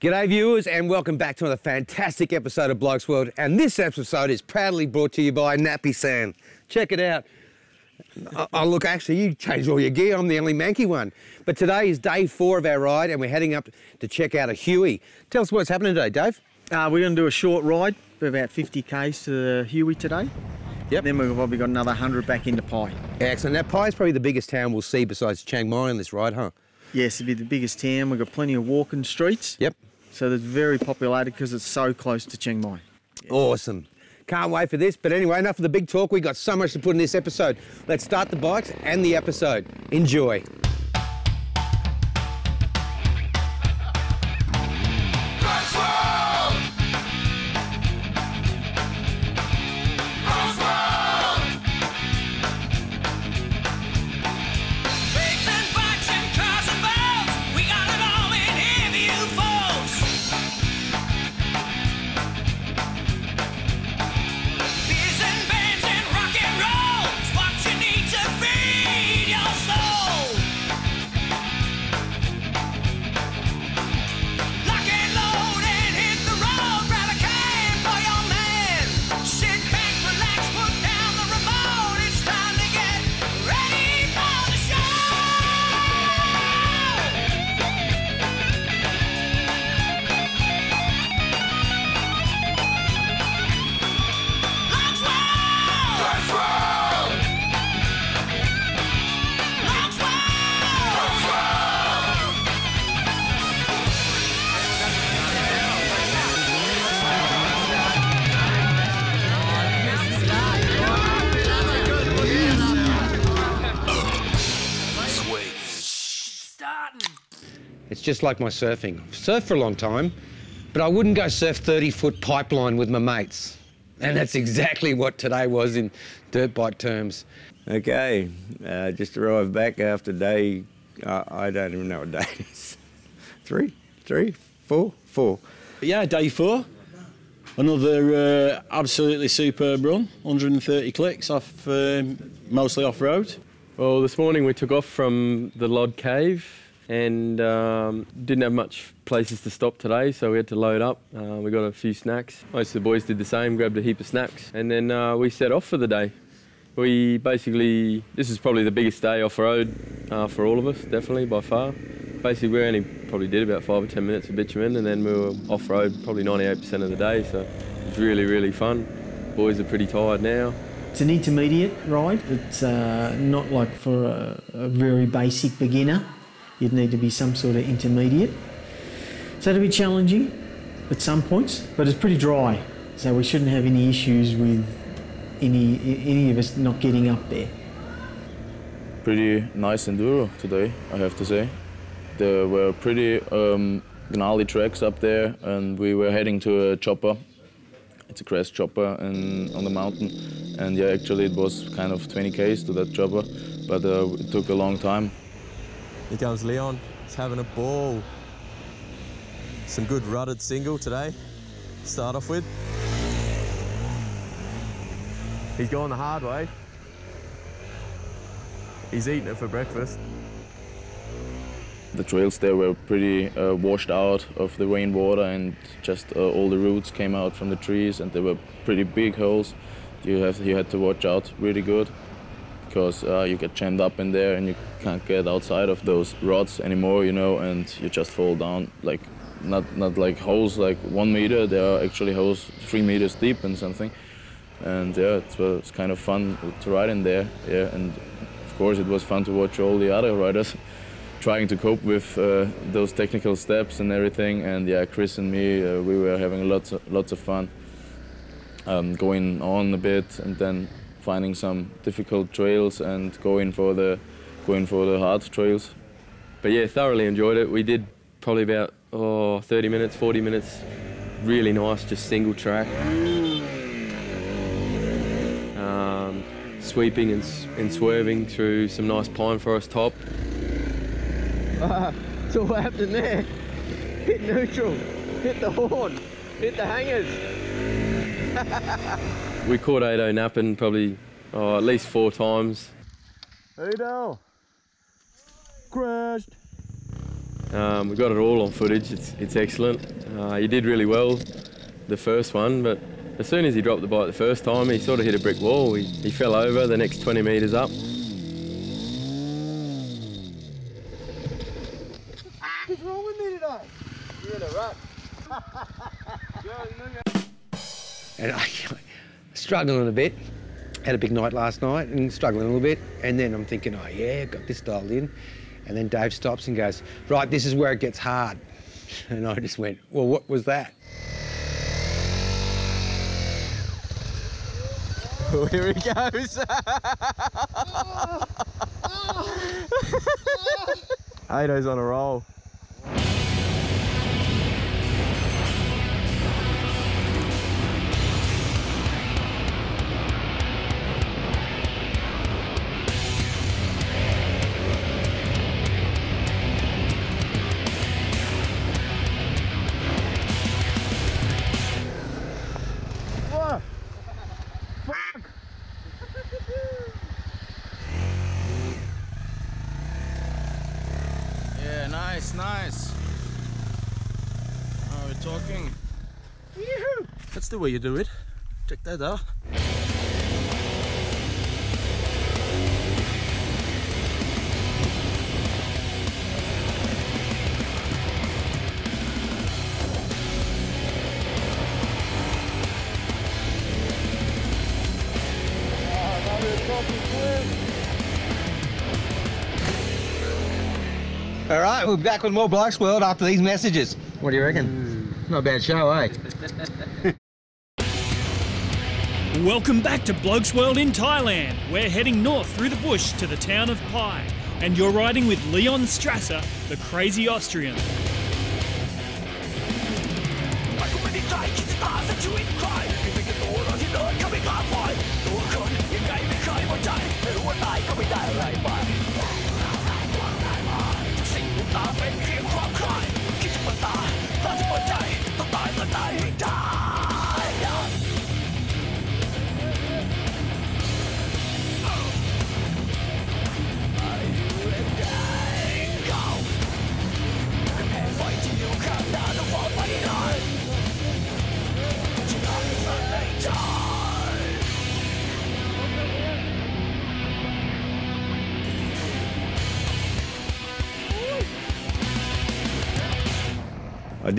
G'day viewers and welcome back to another fantastic episode of Blokesworld and this episode is proudly brought to you by Napisan. Check it out. Oh, oh, look, actually, you changed all your gear. I'm the only manky one. But today is day four of our ride and we're heading up to check out a Huey. Tell us what's happening today, Dave. Uh, we're going to do a short ride for about 50 k's to the Huey today. Yep. Then we've probably got another 100 back into Pai. Excellent. Now, Pai is probably the biggest town we'll see besides Chiang Mai on this ride, huh? Yes, it'll be the biggest town. We've got plenty of walking streets. Yep. So it's very populated because it's so close to Chiang Mai. Yeah. Awesome. Can't wait for this. But anyway, enough of the big talk. We've got so much to put in this episode. Let's start the bikes and the episode. Enjoy. It's just like my surfing. I've surfed for a long time, but I wouldn't go surf 30 foot pipeline with my mates. And that's exactly what today was in dirt bike terms. Okay, uh, just arrived back after day, uh, I don't even know what day it is. three, three, four, four. Yeah, day four. Another uh, absolutely superb run, 130 clicks off, um, mostly off road. Well, this morning we took off from the Lod Cave and um, didn't have much places to stop today, so we had to load up. Uh, we got a few snacks. Most of the boys did the same, grabbed a heap of snacks, and then uh, we set off for the day. We basically, this is probably the biggest day off road uh, for all of us, definitely by far. Basically, we only probably did about five or ten minutes of bitumen, and then we were off road probably 98% of the day, so it was really, really fun. Boys are pretty tired now. It's an intermediate ride. It's uh, not like for a, a very basic beginner you'd need to be some sort of intermediate. So it'll be challenging at some points, but it's pretty dry. So we shouldn't have any issues with any any of us not getting up there. Pretty nice enduro today, I have to say. There were pretty um, gnarly tracks up there, and we were heading to a chopper. It's a crest chopper in, on the mountain, and yeah, actually it was kind of 20 k's to that chopper, but uh, it took a long time. Here comes Leon. He's having a ball. Some good rutted single today. Start off with. He's going the hard way. He's eating it for breakfast. The trails there were pretty uh, washed out of the rainwater and just uh, all the roots came out from the trees and there were pretty big holes. You, have, you had to watch out really good because uh, you get jammed up in there and you can't get outside of those rods anymore, you know, and you just fall down like not not like holes like one meter. They are actually holes three meters deep and something. And yeah, it was kind of fun to ride in there. Yeah, and of course it was fun to watch all the other riders trying to cope with uh, those technical steps and everything. And yeah, Chris and me, uh, we were having lots of, lots of fun. Um, going on a bit and then finding some difficult trails and going for the going for the hard trails. But yeah, thoroughly enjoyed it. We did probably about oh 30 minutes, 40 minutes. Really nice, just single track. Um, sweeping and, and swerving through some nice pine forest top. Uh, so what happened there? Hit neutral, hit the horn, hit the hangers. we caught Ado napping probably oh, at least four times. Ado! Crashed! Um, we got it all on footage. It's, it's excellent. Uh, he did really well the first one, but as soon as he dropped the bike the first time, he sort of hit a brick wall. He, he fell over the next 20 metres up. What's wrong with me today? You're in a rut. and I struggling a bit. Had a big night last night and struggling a little bit. And then I'm thinking, oh yeah, got this dialed in. And then Dave stops and goes, right, this is where it gets hard. And I just went, well, what was that? Oh, here he goes. Ado's on a roll. The way you do it. Check that out. All right, we're back with more Blokesworld after these messages. What do you reckon? Not a bad show, eh? Welcome back to Blokesworld in Thailand. We're heading north through the bush to the town of Pai, and you're riding with Leon Strasser, the crazy Austrian.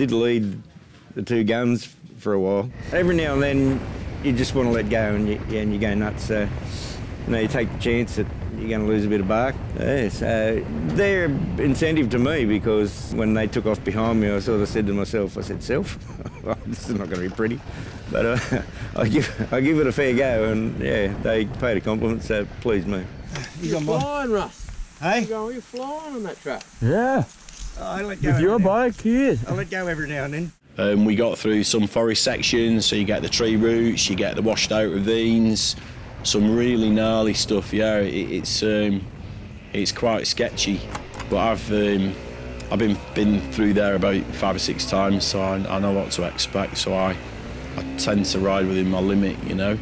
Did lead the two guns for a while. Every now and then, you just want to let go and you, and you go nuts. So, you know, you take the chance that you're going to lose a bit of bark. Yeah, so they're incentive to me because when they took off behind me, I sort of said to myself, I said, self, this is not going to be pretty. But uh, I, give, I give it a fair go and yeah, they paid a compliment, so it pleased me. You got flying, Russ. Hey? You're, going, you're flying on that track. Yeah. I let With your bike, here. I let go every now and then. Um, we got through some forest sections, so you get the tree roots, you get the washed out ravines, some really gnarly stuff. Yeah, it, it's um, it's quite sketchy, but I've um, I've been been through there about five or six times, so I, I know what to expect. So I I tend to ride within my limit, you know.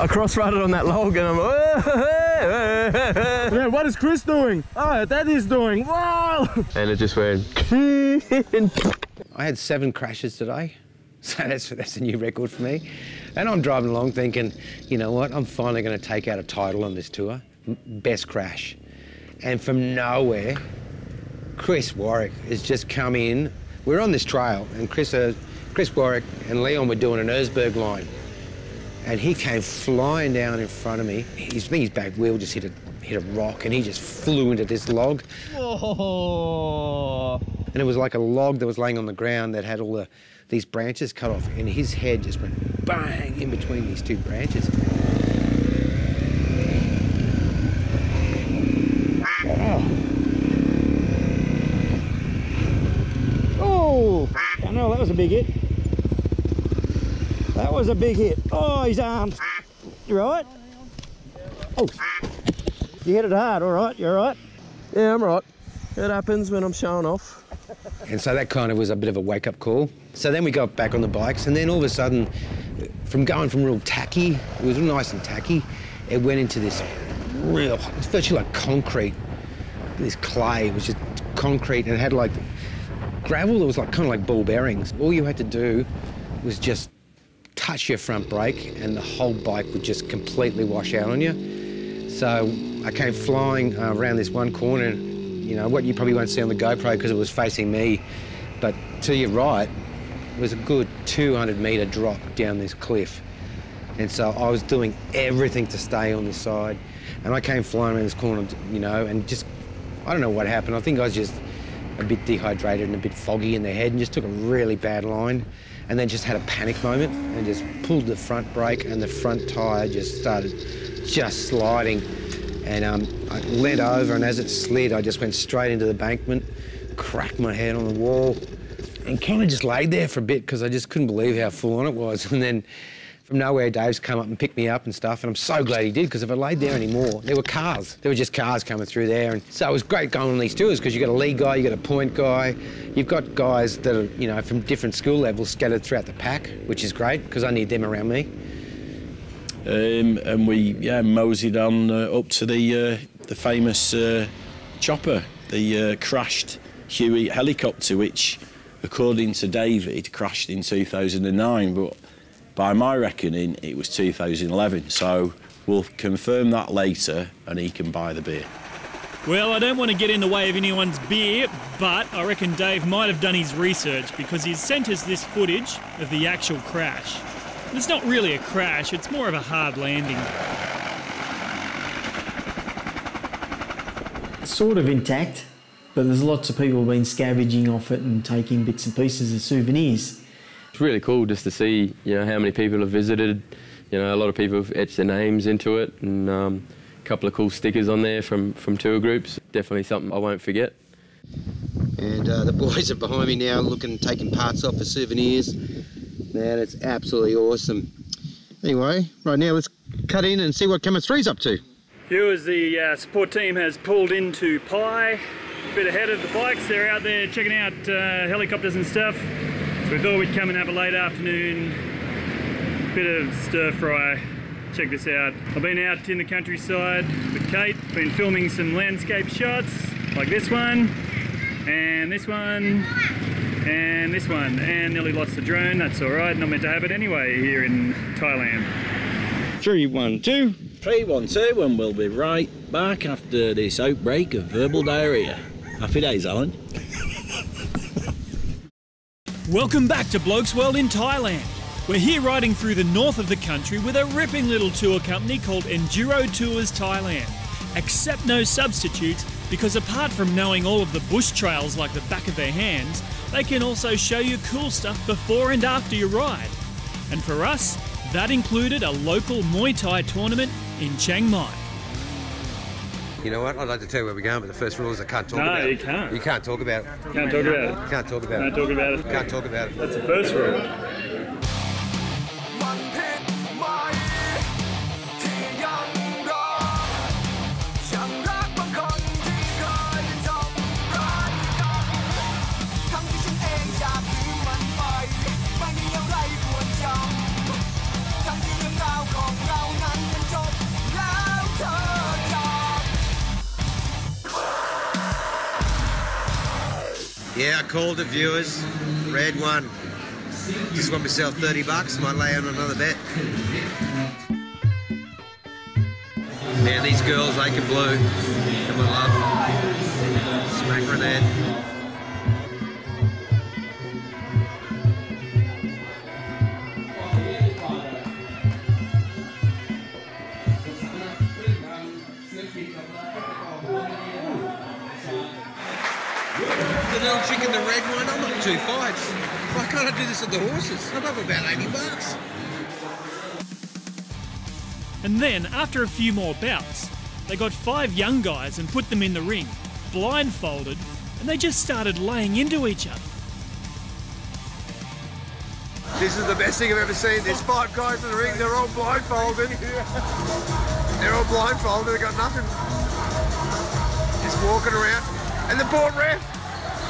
I cross-rided on that log and I'm Man, what is Chris doing? Oh, that is doing. Wow! and it just went I had seven crashes today. So that's, that's a new record for me. And I'm driving along thinking, you know what, I'm finally going to take out a title on this tour. Best crash. And from nowhere, Chris Warwick has just come in. We're on this trail, and Chris, uh, Chris Warwick and Leon were doing an Erzberg line. And he came flying down in front of me. His, his back wheel just hit a, hit a rock, and he just flew into this log. Oh. And it was like a log that was laying on the ground that had all the these branches cut off, and his head just went bang in between these two branches. Oh, I know that was a big hit. That was a big hit. Oh, his arms. You right? Oh, you hit it hard. All right, you all right? Yeah, I'm right. It happens when I'm showing off. And so that kind of was a bit of a wake-up call. So then we got back on the bikes, and then all of a sudden, from going from real tacky, it was real nice and tacky, it went into this real, it's virtually like concrete. this clay. It was just concrete and it had like gravel that was like kind of like ball bearings. All you had to do was just touch your front brake and the whole bike would just completely wash out on you. So I came flying uh, around this one corner, you know, what you probably won't see on the GoPro because it was facing me, but to your right was a good 200 metre drop down this cliff. And so I was doing everything to stay on this side. And I came flying around this corner, you know, and just, I don't know what happened. I think I was just a bit dehydrated and a bit foggy in the head and just took a really bad line and then just had a panic moment and just pulled the front brake and the front tyre just started just sliding. And um, I leant over and as it slid, I just went straight into the bankment, cracked my head on the wall and kind of just laid there for a bit because I just couldn't believe how full on it was. And then from nowhere, Dave's come up and picked me up and stuff, and I'm so glad he did because if I laid there anymore, there were cars. There were just cars coming through there, and so it was great going on these tours because you've got a lead guy, you've got a point guy, you've got guys that are you know from different school levels scattered throughout the pack, which is great because I need them around me. Um, and we yeah moseyed on uh, up to the uh, the famous uh, chopper, the uh, crashed Huey helicopter, which according to David it crashed in 2009, but by my reckoning, it was 2011. So we'll confirm that later and he can buy the beer. Well, I don't want to get in the way of anyone's beer, but I reckon Dave might have done his research because he's sent us this footage of the actual crash. And it's not really a crash, it's more of a hard landing. It's sort of intact, but there's lots of people been scavenging off it and taking bits and pieces as souvenirs. It's really cool just to see, you know, how many people have visited. You know, a lot of people have etched their names into it, and um, a couple of cool stickers on there from from tour groups. Definitely something I won't forget. And uh, the boys are behind me now, looking, taking parts off for souvenirs. Man, it's absolutely awesome. Anyway, right now let's cut in and see what Camera 3's up to. Here as the uh, support team has pulled into Pai, a bit ahead of the bikes. They're out there checking out uh, helicopters and stuff. So we thought we'd come and have a late afternoon, bit of stir fry. Check this out. I've been out in the countryside with Kate, been filming some landscape shots, like this one, and this one, and this one, and nearly lost the drone. That's all right, not meant to have it anyway here in Thailand. Three, one, two. Three, one, two, and we'll be right back after this outbreak of verbal diarrhea. Happy days, Alan. Welcome back to Blokesworld in Thailand. We're here riding through the north of the country with a ripping little tour company called Enduro Tours Thailand. Accept no substitutes because apart from knowing all of the bush trails like the back of their hands, they can also show you cool stuff before and after your ride. And for us, that included a local Muay Thai tournament in Chiang Mai. You know what? I'd like to tell you where we're going, but the first rule is I can't talk No, about it. No, you can't. You can't talk about it. Can't talk about it. Can't talk about Can't it. talk about it. Can't talk about it. That's the first rule. Called it, viewers. Red one. Just won myself 30 bucks. Might lay on another bet. Man, these girls, they can blue. Come on, love. Smack her in the. The chicken, the red one, I'm up two fights. Why can't I do this with the horses? I'm up about 80 bucks. And then, after a few more bouts, they got five young guys and put them in the ring, blindfolded, and they just started laying into each other. This is the best thing I've ever seen. There's five guys in the ring, they're all blindfolded. they're all blindfolded, they've got nothing. Just walking around. And the board ref,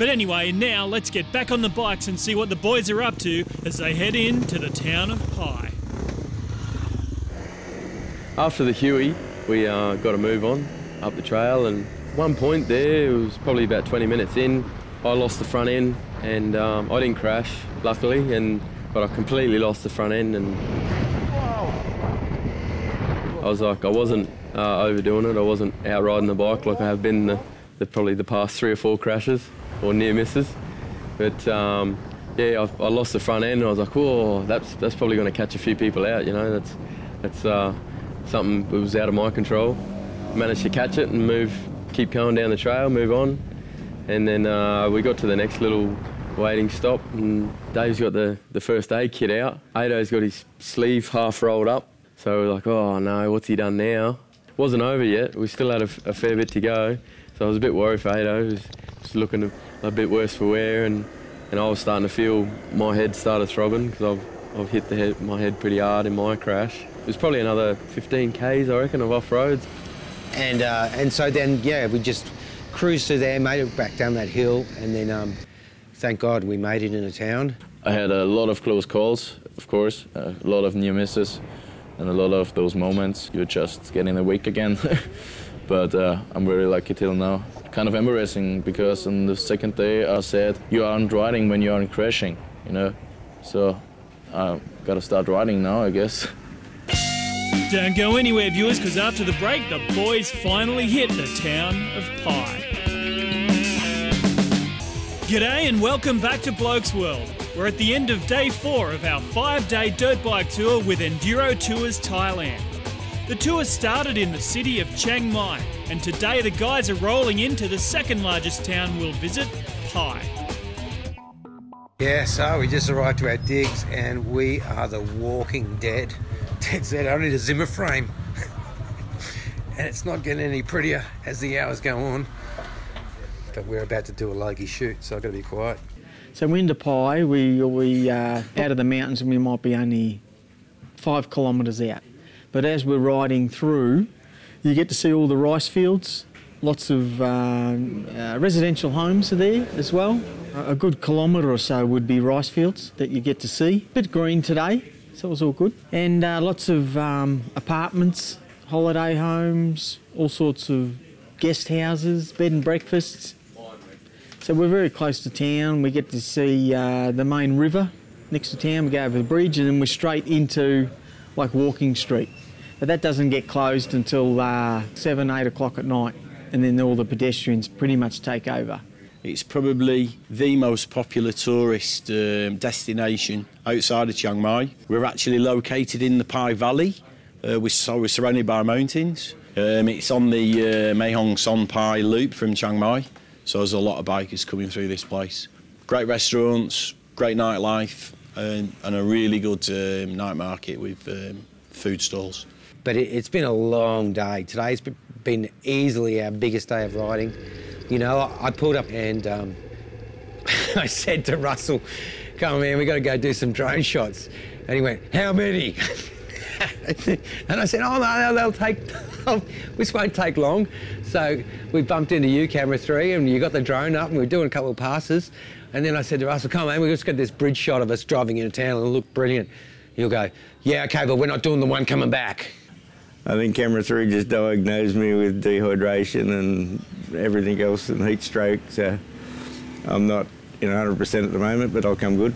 But anyway, now let's get back on the bikes and see what the boys are up to as they head in to the town of Pai. After the Huey, we uh, got to move on up the trail, and one point there, it was probably about 20 minutes in, I lost the front end, and um, I didn't crash, luckily, and but I completely lost the front end, and I was like, I wasn't uh, overdoing it. I wasn't out riding the bike like I have been the, the probably the past three or four crashes or near misses. But um, yeah, I, I, lost the front end, and I was like, oh, that's that's probably going to catch a few people out. You know, that's that's uh, something that was out of my control. Managed to catch it and move, keep going down the trail, move on, and then uh, we got to the next little waiting stop, and Dave's got the, the first aid kit out. Ado's got his sleeve half rolled up, so we're like, oh no, what's he done now? Wasn't over yet. We still had a, a fair bit to go, so I was a bit worried for Ado. He was, was looking a, a, bit worse for wear, and, and I was starting to feel my head started throbbing because I've, I've hit the head, my head pretty hard in my crash. It was probably another 15 k's, I reckon, of off roads. And uh, and so then yeah, we just cruised through there, made it back down that hill, and then um, thank God we made it into town. I had a lot of close calls, of course, a lot of near misses, and a lot of those moments you're just getting awake again. but uh, I'm very lucky till now. Kind of embarrassing because on the second day I said you aren't riding when you aren't crashing, you know. So I gotta start riding now, I guess. Don't go anywhere, viewers, because after the break, the boys finally hit the town of Pai. G'day and welcome back to Blokesworld. We're at the end of day four of our five day dirt bike tour with Enduro Tours Thailand. The tour started in the city of Chiang Mai, and today the guys are rolling into the second largest town we'll visit, Pai. Yeah, so we just arrived to our digs and we are the walking dead. Ted said, I need a Zimmer frame. and it's not getting any prettier as the hours go on. But we're about to do a Logie shoot, so I've got to be quiet. So we're into Pai. We, we uh, out of the mountains and we might be only five kilometres out. But as we're riding through, you get to see all the rice fields. Lots of uh, uh, residential homes are there as well. A good kilometre or so would be rice fields that you get to see. Bit green today, so it was all good. And uh, lots of um, apartments, holiday homes, all sorts of guest houses, bed and breakfasts. So we're very close to town. We get to see uh, the main river next to town. We go over the bridge and then we're straight into like Walking Street. But that doesn't get closed until uh, seven, eight o'clock at night, and then all the pedestrians pretty much take over. It's probably the most popular tourist um, destination outside of Chiang Mai. We're actually located in the Pai Valley, uh, we're, so we're surrounded by mountains. Um, it's on the uh, Mae Hong Son Pai loop from Chiang Mai. So there's a lot of bikers coming through this place. Great restaurants, great nightlife, and, and a really good um, night market with um, food stalls. But it, has been a long day. Today's been easily our biggest day of riding. You know, I, pulled up and um, I said to Russell, come on, man, we got to go do some drone shots. And he went, how many? and I said, oh, no, they'll take, this won't take long. So we bumped into you, camera three, and you got the drone up, and we were doing a couple of passes. And then I said to Russell, come on, man, we just got this bridge shot of us driving into town, and it'll look brilliant. He'll go, yeah, okay, but we're not doing the one coming back. I think camera three just diagnosed me with dehydration and everything else and heat stroke. So I'm not know 100% at the moment, but I'll come good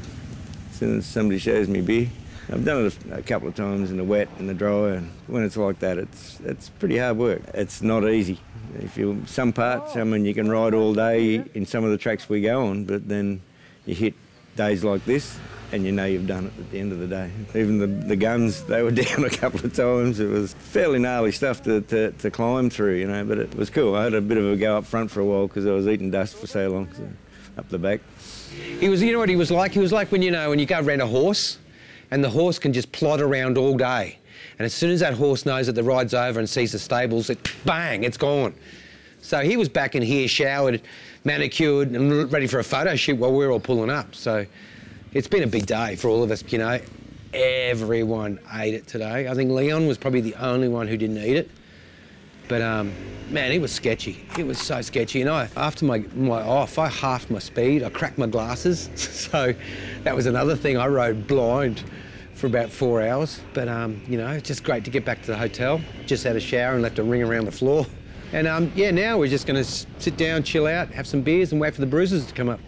as soon as somebody shows me beer. I've done it a, a, couple of times in the wet and the dry, and when it's like that, it's it's pretty hard work. It's not easy. If you some parts, I mean, you can ride all day in some of the tracks we go on, but then you hit days like this, and you know you've done it at the end of the day. Even the, the guns, they were down a couple of times. It was fairly gnarly stuff to, to, to climb through, you know, but it was cool. I had a bit of a go up front for a while because I was eating dust for so long, so up the back. He was, you know what he was like? He was like when, you know, when you go around a horse and the horse can just plod around all day. And as soon as that horse knows that the ride's over and sees the stables, it bang, it's gone. So he was back in here, showered, manicured, and ready for a photo shoot while we were all pulling up. So it's been a big day for all of us, you know. Everyone ate it today. I think Leon was probably the only one who didn't eat it. But um, Man, it was sketchy. It was so sketchy. And I, after my, my off, I halved my speed. I cracked my glasses. so that was another thing. I rode blind for about four hours. But, um, you know, it's just great to get back to the hotel. Just had a shower and left a ring around the floor. And, um, yeah, now we're just going to sit down, chill out, have some beers and wait for the bruises to come up.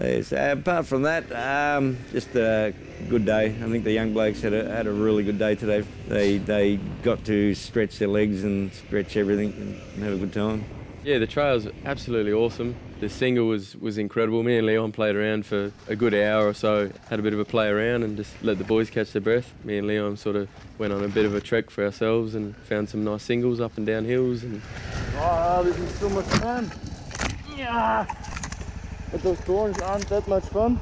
Yes, uh, apart from that, um, just a good day. I think the young blokes had a, had a really good day today. They, they got to stretch their legs and stretch everything and have a good time. Yeah, the trail's absolutely awesome. The single was, was incredible. Me and Leon played around for a good hour or so, had a bit of a play around and just let the boys catch their breath. Me and Leon sort of went on a bit of a trek for ourselves and found some nice singles up and down hills. And Oh, this is so much fun. Yeah. But those thorns aren't that much fun.